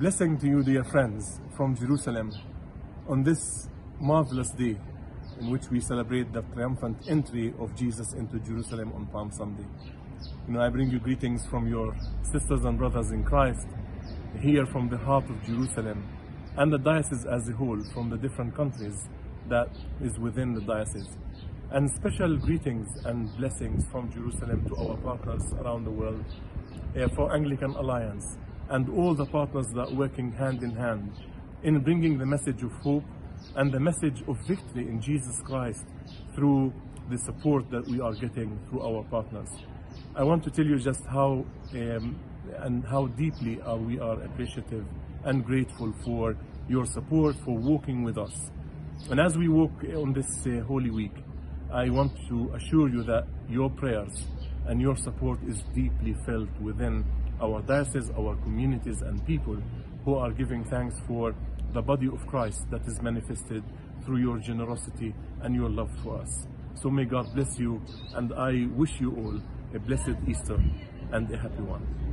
Blessing to you, dear friends, from Jerusalem on this marvelous day in which we celebrate the triumphant entry of Jesus into Jerusalem on Palm Sunday. You know, I bring you greetings from your sisters and brothers in Christ here from the heart of Jerusalem and the diocese as a whole from the different countries that is within the diocese. And special greetings and blessings from Jerusalem to our partners around the world uh, for Anglican Alliance and all the partners that are working hand in hand in bringing the message of hope and the message of victory in Jesus Christ through the support that we are getting through our partners. I want to tell you just how um, and how deeply uh, we are appreciative and grateful for your support, for walking with us. And as we walk on this uh, Holy Week, I want to assure you that your prayers and your support is deeply felt within our diocese, our communities and people who are giving thanks for the body of Christ that is manifested through your generosity and your love for us. So may God bless you and I wish you all a blessed Easter and a happy one.